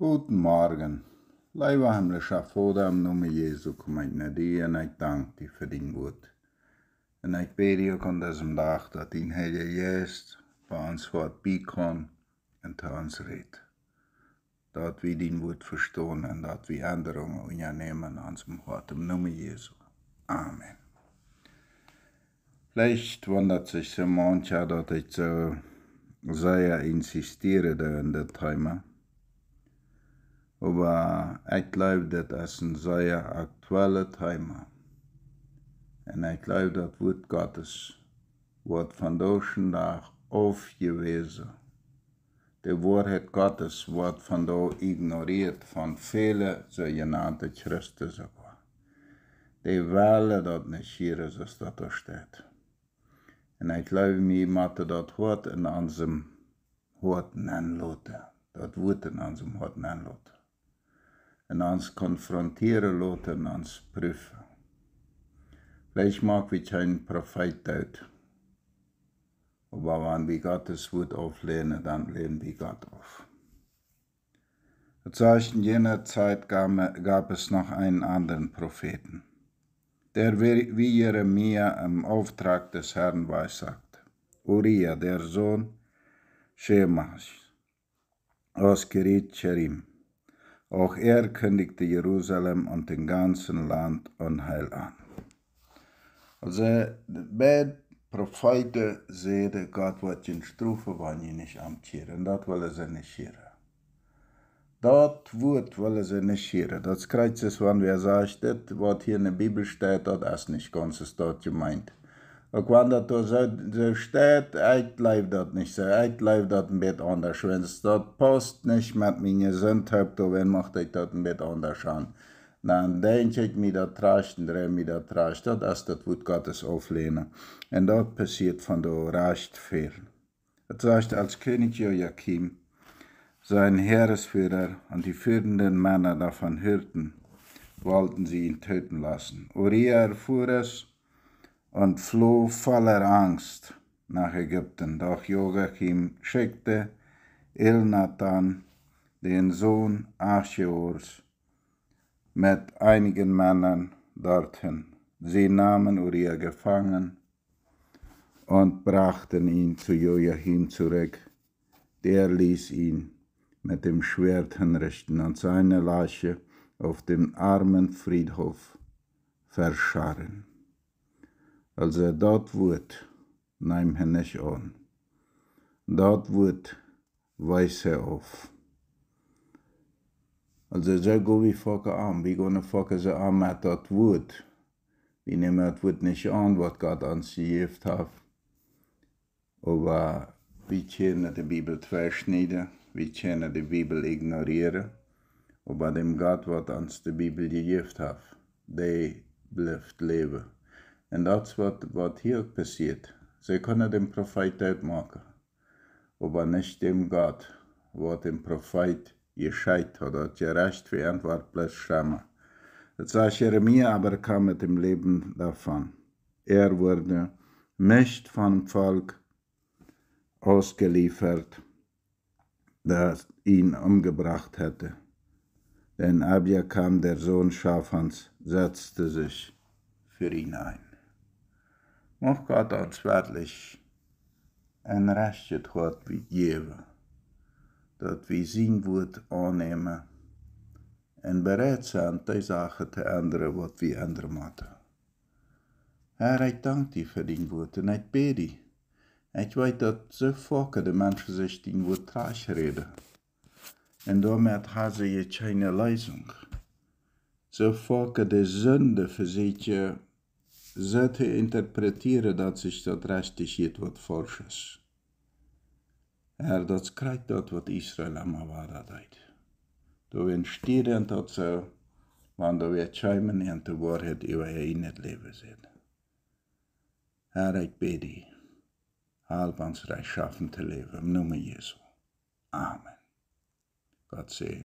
Guten Morgen. Lieve hemelse Vader, im Namen Jesu kom ik naar die en ik dank die voor die woord. Ik bid je ook aan deze dag dat die Heilige Geest bij ons wordt bijkomen en te ons redt. Dat we die woord verstaan en dat we Änderungen unternehmen an unserem Hort. Im Namen Jesu. Amen. Vielleicht wundert sich so mancher, dass ich so sehr insistiere in das Thema. Aber ich glaube, das ist ein sehr aktuelles Thema. Und ich glaube, das Wort Gottes wird von deutschen Tag aufgewiesen. Die Wahrheit Gottes wird von da ignoriert von vielen sogenannten Christen. Die wollen das nicht hören, was da steht. Und ich glaube, wir müssen das Wort in unserem Hort anlassen. Das Wort in unserem Hort anlassen. Und uns konfrontieren lassen, uns prüfen. Vielleicht mag wir kein Prophet dort. Aber wenn wir Gottes Wort auflehnen, dann lehnen wir Gott auf. In jener Zeit gab, es noch einen anderen Propheten, der wie Jeremia im Auftrag des Herrn weissagte. Uriah, der Sohn Schemas aus Kirit Cherim. Auch er kündigte Jerusalem und den ganzen Land Unheil an. Also, bei Profeten zeiden, Gott wird je straffen, wanneer je niet amteren. En dat willen ze niet scheren. Dat woord willen ze niet scheren. Dat krijgt es, wanneer wir sagen, dit wat hier in der Bibel steht, dat is niet ganz dort gemeint. Ook wanneer dat so, so steht, ich glaube das nicht so. Ich glaube das ein bisschen anders. Wenn es dort passt nicht mit meiner Sündheit, dann macht ich das ein bisschen anders an. Dan denk ik me dat trash en dreef me dat trash. Dat is dat woord Gottes auflehnen. En dat passiert van de recht veel. Het sagt, als König Joachim sein Heeresführer und die führenden Männer davon hörten, wollten sie ihn töten lassen. Uriah erfuhr es und floh voller Angst nach Ägypten. Doch Joachim schickte Ilnathan, den Sohn Achiors, mit einigen Männern dorthin. Sie nahmen Uriah gefangen und brachten ihn zu Joachim zurück. Der ließ ihn mit dem Schwert hinrichten und seine Leiche auf dem armen Friedhof verscharren. Als er dort wird, nahm er nicht an. Dort wird, weiß er auf. Also så går vi fucka an. Vi går fucka så an med dat woord. Vi nemen het woord nicht an, wat Gott uns gegeven hat. Aber wir können die Bibel verschneiden. Wir können die Bibel ignorieren. Aber dem Gott, wat uns die Bibel gegeven hat, der bleibt leben. Und das, was, was hier passiert. Sie können den Prophet uitmaken. Aber nicht dem Gott, wat dem Prophet gescheit hat, hat gerecht für Antwort bloß Schama. Das sagt Jeremia aber kam mit dem Leben davon. Er wurde nicht vom Volk ausgeliefert, das ihn umgebracht hätte. Denn Abia kam der Sohn Schafans, setzte sich für ihn ein. Mocht Gott uns wirklich ein Recht hat wie geben dat we zijn woord aannemen en bereid zijn die zaken te ändern, wat we ändern moeten. Herr, ik dank dir für dein Wort und ich bete dich. Ich weiß, dass so viele die Menschen sich dein Wort trash reden. Und damit haben sie keine Lösung. So viele die Sünde für sich so zu interpretieren, dass sich das richtig geht, was falsch ist. Herr, dat krijgt dat wat Israël allemaal waarheid. Då vi stieren tot zo, want då vi tjejmen en te waarheid jag in het leven zit. Herr, ik bid die, halb ons recht schaffen te leven, im Namen Jesu. Amen. Gott segne.